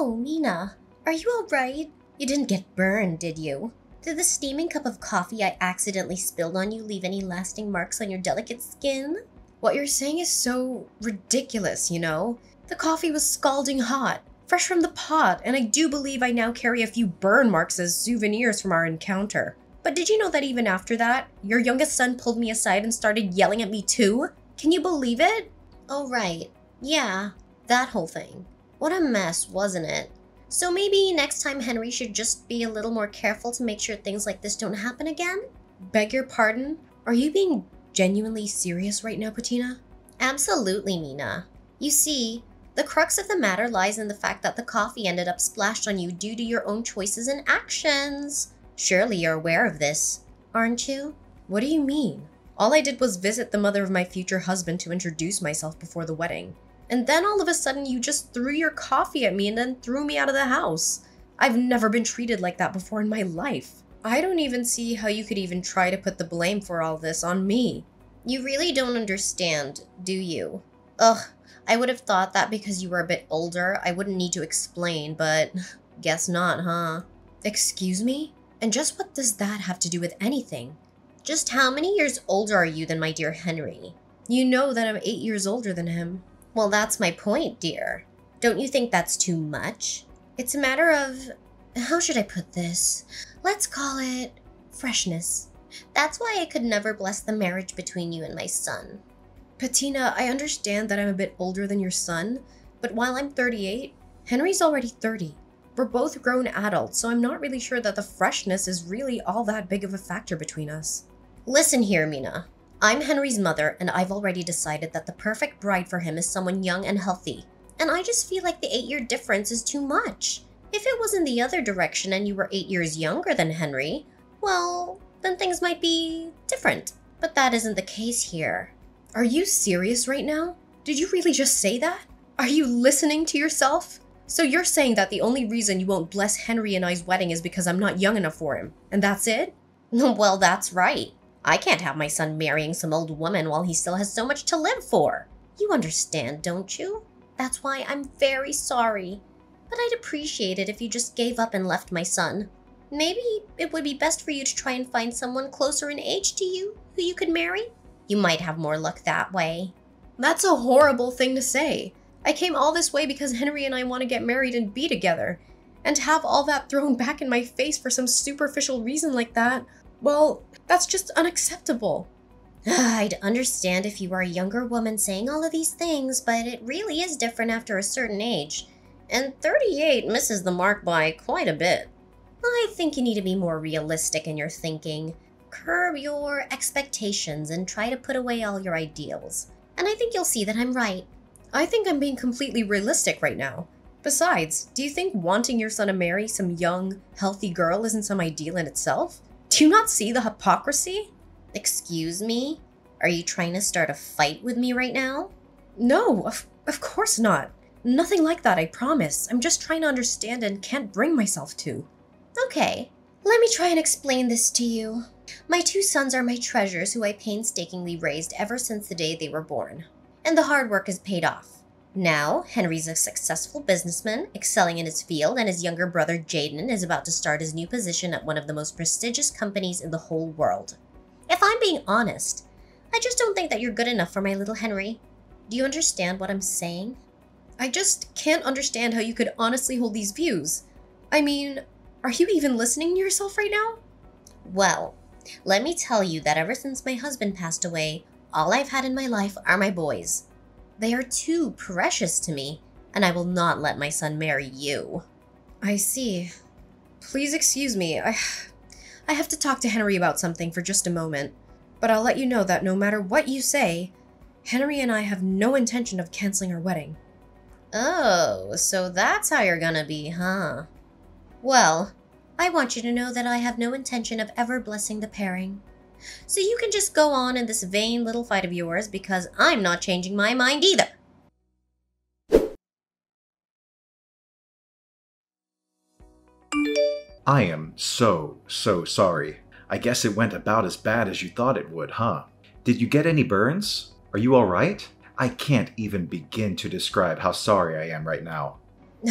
Oh, Mina, are you alright? You didn't get burned, did you? Did the steaming cup of coffee I accidentally spilled on you leave any lasting marks on your delicate skin? What you're saying is so ridiculous, you know? The coffee was scalding hot, fresh from the pot, and I do believe I now carry a few burn marks as souvenirs from our encounter. But did you know that even after that, your youngest son pulled me aside and started yelling at me too? Can you believe it? Oh, right. Yeah, that whole thing. What a mess, wasn't it? So maybe next time Henry should just be a little more careful to make sure things like this don't happen again? Beg your pardon? Are you being genuinely serious right now, Patina? Absolutely, Mina. You see, the crux of the matter lies in the fact that the coffee ended up splashed on you due to your own choices and actions. Surely you're aware of this, aren't you? What do you mean? All I did was visit the mother of my future husband to introduce myself before the wedding. And then all of a sudden you just threw your coffee at me and then threw me out of the house. I've never been treated like that before in my life. I don't even see how you could even try to put the blame for all this on me. You really don't understand, do you? Ugh, I would have thought that because you were a bit older, I wouldn't need to explain, but guess not, huh? Excuse me? And just what does that have to do with anything? Just how many years older are you than my dear Henry? You know that I'm eight years older than him. Well, that's my point, dear. Don't you think that's too much? It's a matter of. How should I put this? Let's call it freshness. That's why I could never bless the marriage between you and my son. Patina, I understand that I'm a bit older than your son, but while I'm 38, Henry's already 30. We're both grown adults, so I'm not really sure that the freshness is really all that big of a factor between us. Listen here, Mina. I'm Henry's mother, and I've already decided that the perfect bride for him is someone young and healthy. And I just feel like the eight year difference is too much. If it was in the other direction and you were eight years younger than Henry, well, then things might be different. But that isn't the case here. Are you serious right now? Did you really just say that? Are you listening to yourself? So you're saying that the only reason you won't bless Henry and I's wedding is because I'm not young enough for him, and that's it? well, that's right. I can't have my son marrying some old woman while he still has so much to live for. You understand, don't you? That's why I'm very sorry. But I'd appreciate it if you just gave up and left my son. Maybe it would be best for you to try and find someone closer in age to you who you could marry. You might have more luck that way. That's a horrible thing to say. I came all this way because Henry and I want to get married and be together. And to have all that thrown back in my face for some superficial reason like that, well, that's just unacceptable. I'd understand if you were a younger woman saying all of these things, but it really is different after a certain age. And 38 misses the mark by quite a bit. I think you need to be more realistic in your thinking. Curb your expectations and try to put away all your ideals. And I think you'll see that I'm right. I think I'm being completely realistic right now. Besides, do you think wanting your son to marry some young, healthy girl isn't some ideal in itself? Do you not see the hypocrisy? Excuse me? Are you trying to start a fight with me right now? No, of, of course not. Nothing like that, I promise. I'm just trying to understand and can't bring myself to. Okay, let me try and explain this to you. My two sons are my treasures who I painstakingly raised ever since the day they were born. And the hard work has paid off. Now, Henry's a successful businessman, excelling in his field, and his younger brother Jaden is about to start his new position at one of the most prestigious companies in the whole world. If I'm being honest, I just don't think that you're good enough for my little Henry. Do you understand what I'm saying? I just can't understand how you could honestly hold these views. I mean, are you even listening to yourself right now? Well, let me tell you that ever since my husband passed away, all I've had in my life are my boys. They are too precious to me, and I will not let my son marry you. I see. Please excuse me. I I have to talk to Henry about something for just a moment. But I'll let you know that no matter what you say, Henry and I have no intention of canceling our wedding. Oh, so that's how you're gonna be, huh? Well, I want you to know that I have no intention of ever blessing the pairing. So you can just go on in this vain little fight of yours because I'm not changing my mind either. I am so, so sorry. I guess it went about as bad as you thought it would, huh? Did you get any burns? Are you alright? I can't even begin to describe how sorry I am right now.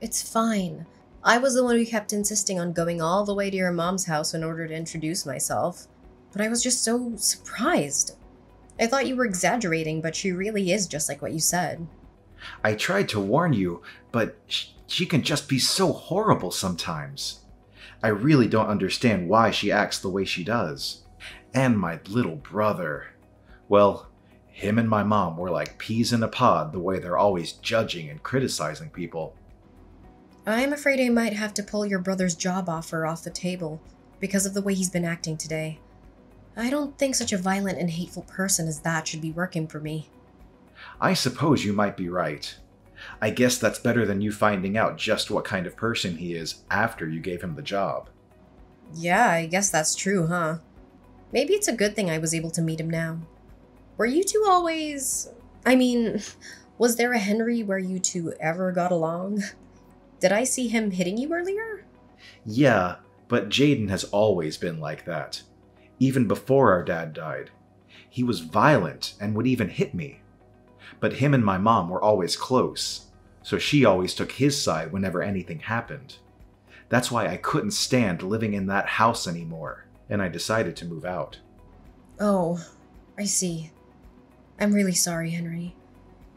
It's fine. I was the one who kept insisting on going all the way to your mom's house in order to introduce myself. But I was just so surprised. I thought you were exaggerating, but she really is just like what you said. I tried to warn you, but sh- she can just be so horrible sometimes. I really don't understand why she acts the way she does. And my little brother. Well, him and my mom were like peas in a pod the way they're always judging and criticizing people. I'm afraid I might have to pull your brother's job offer off the table because of the way he's been acting today. I don't think such a violent and hateful person as that should be working for me. I suppose you might be right. I guess that's better than you finding out just what kind of person he is after you gave him the job. Yeah, I guess that's true, huh? Maybe it's a good thing I was able to meet him now. Were you two always. I mean, was there a Henry where you two ever got along? Did I see him hitting you earlier? Yeah, but Jaden has always been like that. Even before our dad died. He was violent and would even hit me. But him and my mom were always close, so she always took his side whenever anything happened. That's why I couldn't stand living in that house anymore, and I decided to move out. Oh, I see. I'm really sorry, Henry.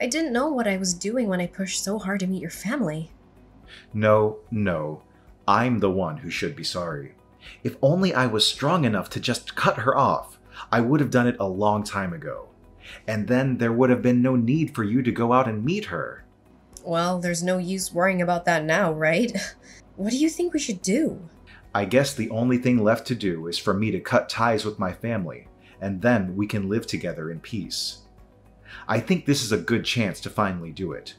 I didn't know what I was doing when I pushed so hard to meet your family. No, no. I'm the one who should be sorry. If only I was strong enough to just cut her off, I would have done it a long time ago. And then there would have been no need for you to go out and meet her. Well, there's no use worrying about that now, right? What do you think we should do? I guess the only thing left to do is for me to cut ties with my family, and then we can live together in peace. I think this is a good chance to finally do it.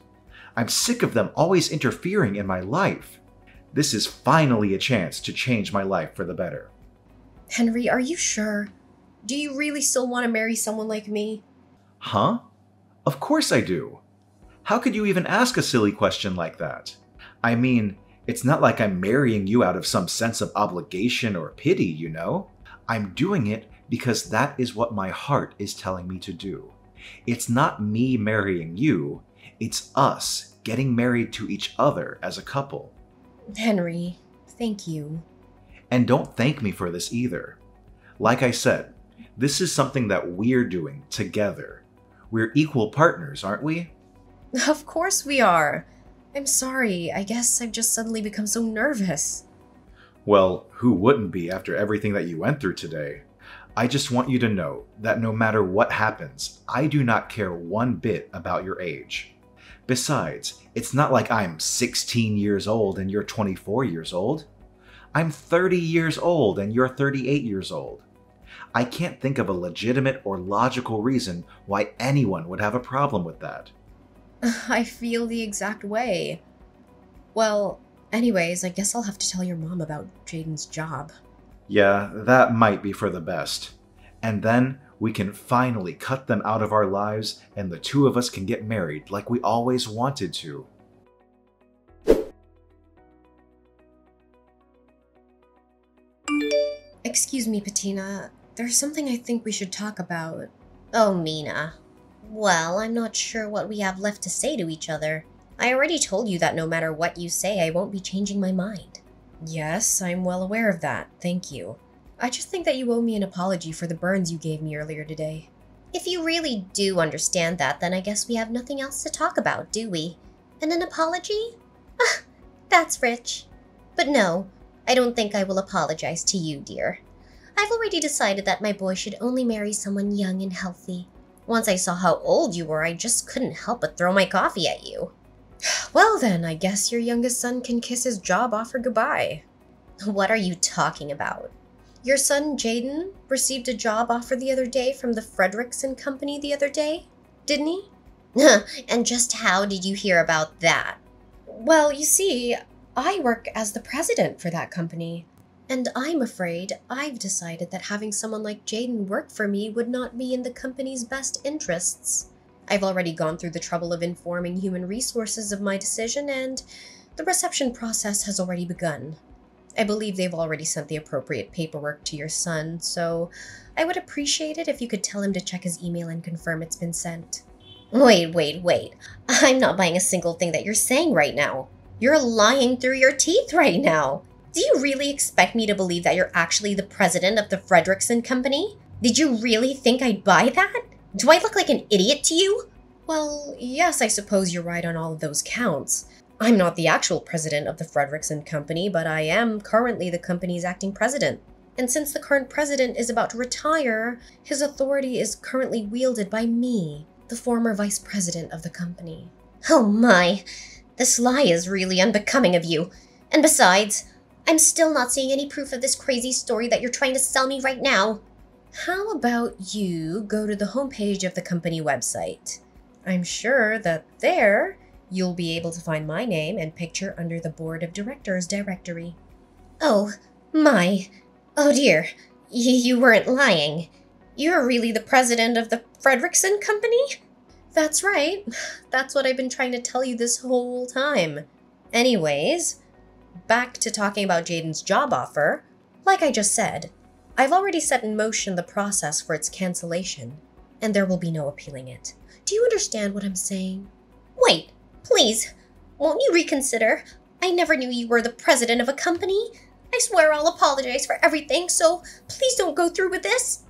I'm sick of them always interfering in my life. This is finally a chance to change my life for the better. Henry, are you sure? Do you really still want to marry someone like me? Huh? Of course I do. How could you even ask a silly question like that? I mean, it's not like I'm marrying you out of some sense of obligation or pity, you know? I'm doing it because that is what my heart is telling me to do. It's not me marrying you, it's us getting married to each other as a couple. Henry, thank you. And don't thank me for this either. Like I said, this is something that we're doing together. We're equal partners, aren't we? Of course we are. I'm sorry. I guess I've just suddenly become so nervous. Well, who wouldn't be after everything that you went through today? I just want you to know that no matter what happens, I do not care one bit about your age. Besides, it's not like I'm 16 years old and you're 24 years old. I'm 30 years old and you're 38 years old. I can't think of a legitimate or logical reason why anyone would have a problem with that. I feel the exact way. Well, anyways, I guess I'll have to tell your mom about Jaden's job. Yeah, that might be for the best. And then we can finally cut them out of our lives and the two of us can get married like we always wanted to. Excuse me, Patina. There's something I think we should talk about. Oh, Mina. Well, I'm not sure what we have left to say to each other. I already told you that no matter what you say, I won't be changing my mind. Yes, I'm well aware of that. Thank you. I just think that you owe me an apology for the burns you gave me earlier today. If you really do understand that, then I guess we have nothing else to talk about, do we? And an apology? Ah, that's rich. But no, I don't think I will apologize to you, dear. I've already decided that my boy should only marry someone young and healthy. Once I saw how old you were, I just couldn't help but throw my coffee at you. Well, then, I guess your youngest son can kiss his job offer goodbye. What are you talking about? Your son, Jaden, received a job offer the other day from the Frederickson Company the other day, didn't he? and just how did you hear about that? Well, you see, I work as the president for that company. And I'm afraid I've decided that having someone like Jaden work for me would not be in the company's best interests. I've already gone through the trouble of informing human resources of my decision, and the reception process has already begun. I believe they've already sent the appropriate paperwork to your son, so I would appreciate it if you could tell him to check his email and confirm it's been sent. Wait, wait, wait. I'm not buying a single thing that you're saying right now. You're lying through your teeth right now. Do you really expect me to believe that you're actually the president of the Fredrickson Company? Did you really think I'd buy that? Do I look like an idiot to you? Well, yes, I suppose you're right on all of those counts. I'm not the actual president of the Fredrickson Company, but I am currently the company's acting president. And since the current president is about to retire, his authority is currently wielded by me, the former vice president of the company. Oh my, this lie is really unbecoming of you. And besides, I'm still not seeing any proof of this crazy story that you're trying to sell me right now. How about you go to the homepage of the company website? I'm sure that there you'll be able to find my name and picture under the board of directors directory. Oh, my. Oh dear. Y- you weren't lying. You're really the president of the Fredrickson Company? That's right. That's what I've been trying to tell you this whole time. Anyways, back to talking about Jaden's job offer. Like I just said, I've already set in motion the process for its cancellation, and there will be no appealing it. Do you understand what I'm saying? Wait, please, won't you reconsider? I never knew you were the president of a company. I swear I'll apologize for everything, so please don't go through with this.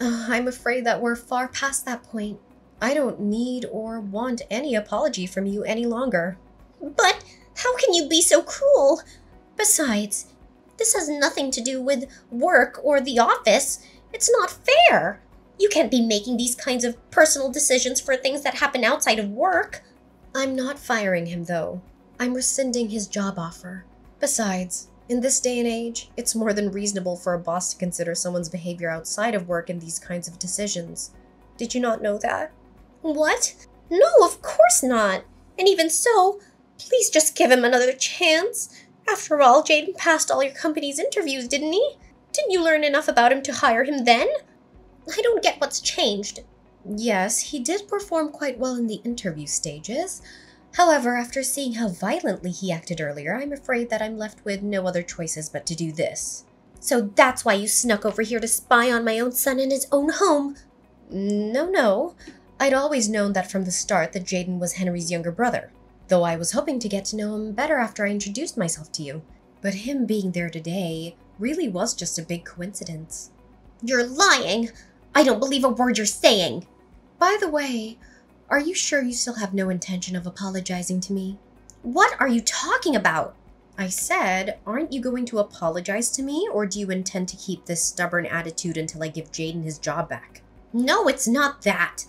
Uh, I'm afraid that we're far past that point. I don't need or want any apology from you any longer. But how can you be so cruel? Besides, this has nothing to do with work or the office. It's not fair. You can't be making these kinds of personal decisions for things that happen outside of work. I'm not firing him, though. I'm rescinding his job offer. Besides, in this day and age, it's more than reasonable for a boss to consider someone's behavior outside of work in these kinds of decisions. Did you not know that? What? No, of course not. And even so, please just give him another chance. After all, Jaden passed all your company's interviews, didn't he? Didn't you learn enough about him to hire him then? I don't get what's changed. Yes, he did perform quite well in the interview stages. However, after seeing how violently he acted earlier, I'm afraid that I'm left with no other choices but to do this. So that's why you snuck over here to spy on my own son in his own home? No, no. I'd always known that from the start that Jaden was Henry's younger brother, though I was hoping to get to know him better after I introduced myself to you. But him being there today really was just a big coincidence. You're lying! I don't believe a word you're saying! By the way, are you sure you still have no intention of apologizing to me? What are you talking about? I said, aren't you going to apologize to me, or do you intend to keep this stubborn attitude until I give Jaden his job back? No, it's not that.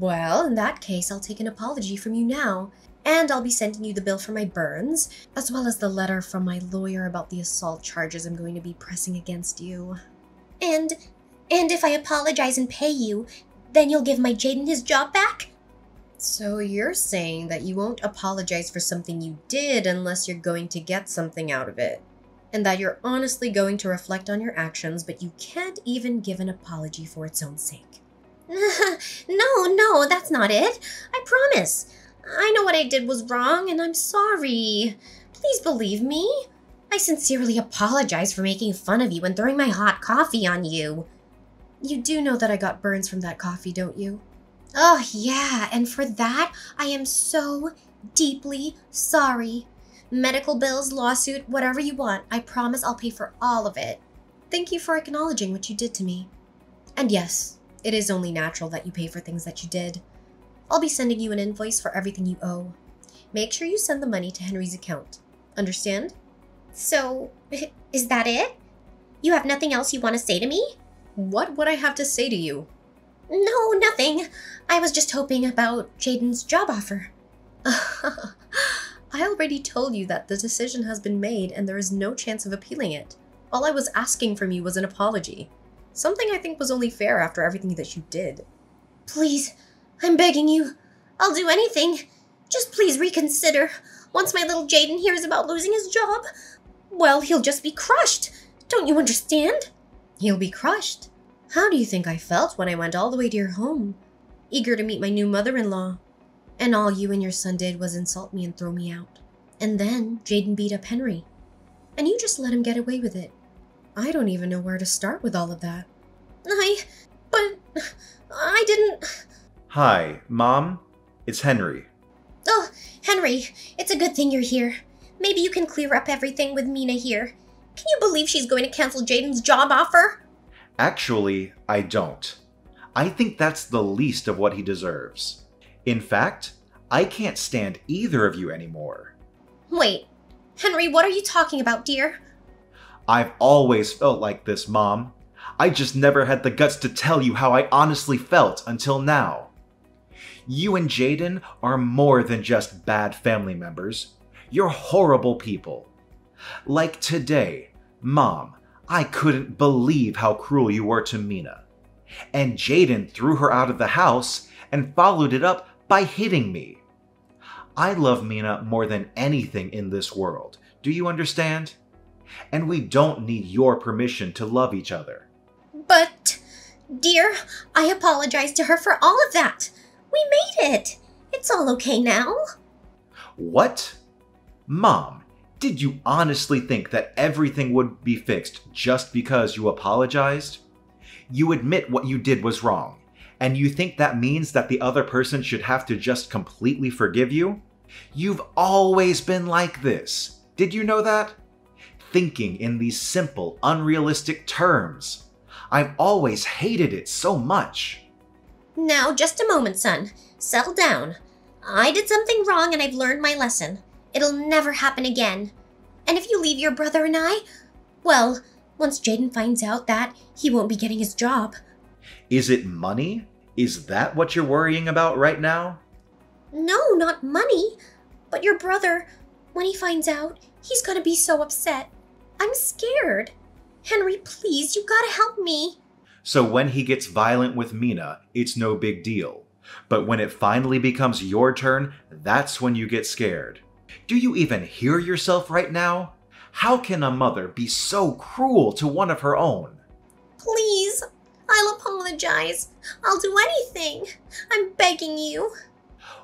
Well, in that case, I'll take an apology from you now, and I'll be sending you the bill for my burns, as well as the letter from my lawyer about the assault charges I'm going to be pressing against you. And and if I apologize and pay you, then you'll give my Jaden his job back? So you're saying that you won't apologize for something you did unless you're going to get something out of it. And that you're honestly going to reflect on your actions, but you can't even give an apology for its own sake. no, no, that's not it. I promise. I know what I did was wrong, and I'm sorry. Please believe me. I sincerely apologize for making fun of you and throwing my hot coffee on you. You do know that I got burns from that coffee, don't you? Oh, yeah, and for that, I am so deeply sorry. Medical bills, lawsuit, whatever you want, I promise I'll pay for all of it. Thank you for acknowledging what you did to me. And yes, it is only natural that you pay for things that you did. I'll be sending you an invoice for everything you owe. Make sure you send the money to Henry's account. Understand? So, is that it? You have nothing else you want to say to me? What would I have to say to you? No, nothing. I was just hoping about Jaden's job offer. I already told you that the decision has been made and there is no chance of appealing it. All I was asking from you was an apology. Something I think was only fair after everything that you did. Please, I'm begging you. I'll do anything. Just please reconsider. Once my little Jaden hears about losing his job, well, he'll just be crushed. Don't you understand? He'll be crushed. How do you think I felt when I went all the way to your home, eager to meet my new mother in law? And all you and your son did was insult me and throw me out. And then Jaden beat up Henry. And you just let him get away with it. I don't even know where to start with all of that. I. but. I didn't. Hi, Mom. It's Henry. Oh, Henry, it's a good thing you're here. Maybe you can clear up everything with Mina here. Can you believe she's going to cancel Jaden's job offer? Actually, I don't. I think that's the least of what he deserves. In fact, I can't stand either of you anymore. Wait, Henry, what are you talking about, dear? I've always felt like this, Mom. I just never had the guts to tell you how I honestly felt until now. You and Jaden are more than just bad family members. You're horrible people. Like today, Mom, I couldn't believe how cruel you were to Mina. And Jaden threw her out of the house and followed it up by hitting me. I love Mina more than anything in this world. Do you understand? And we don't need your permission to love each other. But, dear, I apologize to her for all of that. We made it. It's all okay now. What? Mom, did you honestly think that everything would be fixed just because you apologized? You admit what you did was wrong, and you think that means that the other person should have to just completely forgive you? You've always been like this. Did you know that? Thinking in these simple, unrealistic terms. I've always hated it so much. Now, just a moment, son. Settle down. I did something wrong and I've learned my lesson. It'll never happen again. And if you leave your brother and I, well, once Jaden finds out that, he won't be getting his job. Is it money? Is that what you're worrying about right now? No, not money. But your brother, when he finds out, he's gonna be so upset. I'm scared. Henry, please, you gotta help me. So when he gets violent with Mina, it's no big deal. But when it finally becomes your turn, that's when you get scared. Do you even hear yourself right now? How can a mother be so cruel to one of her own? Please, I'll apologize. I'll do anything. I'm begging you.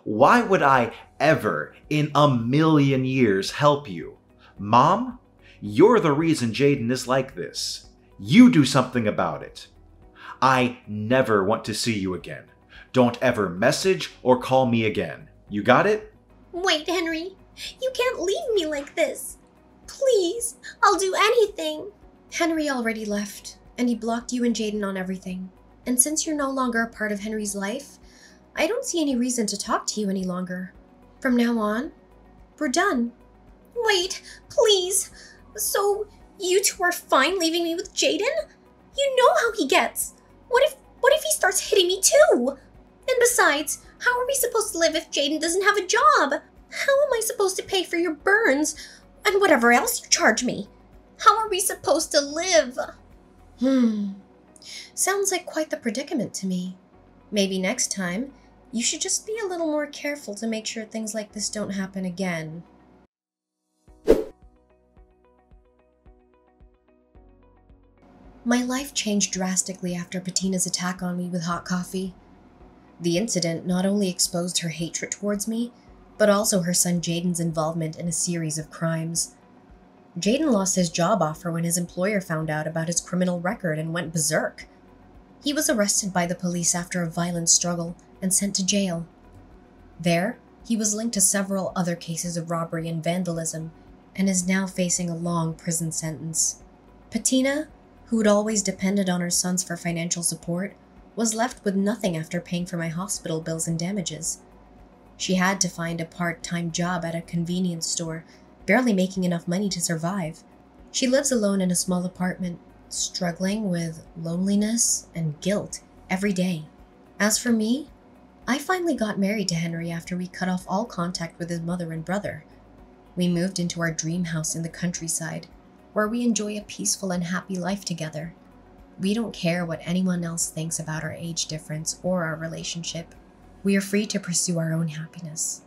Why would I ever in a million years help you? Mom, you're the reason Jaden is like this. You do something about it. I never want to see you again. Don't ever message or call me again. You got it? Wait, Henry. You can't leave me like this. Please, I'll do anything. Henry already left, and he blocked you and Jaden on everything. And since you're no longer a part of Henry's life, I don't see any reason to talk to you any longer. From now on, we're done. Wait, please. So, you two are fine leaving me with Jaden? You know how he gets. What if what if he starts hitting me too? And besides, how are we supposed to live if Jaden doesn't have a job? How am I supposed to pay for your burns and whatever else you charge me? How are we supposed to live? Hmm. Sounds like quite the predicament to me. Maybe next time, you should just be a little more careful to make sure things like this don't happen again. My life changed drastically after Patina's attack on me with hot coffee. The incident not only exposed her hatred towards me, but also her son Jaden's involvement in a series of crimes. Jaden lost his job offer when his employer found out about his criminal record and went berserk. He was arrested by the police after a violent struggle and sent to jail. There, he was linked to several other cases of robbery and vandalism and is now facing a long prison sentence. Patina, who had always depended on her sons for financial support, was left with nothing after paying for my hospital bills and damages. She had to find a part time job at a convenience store, barely making enough money to survive. She lives alone in a small apartment, struggling with loneliness and guilt every day. As for me, I finally got married to Henry after we cut off all contact with his mother and brother. We moved into our dream house in the countryside, where we enjoy a peaceful and happy life together. We don't care what anyone else thinks about our age difference or our relationship. We are free to pursue our own happiness.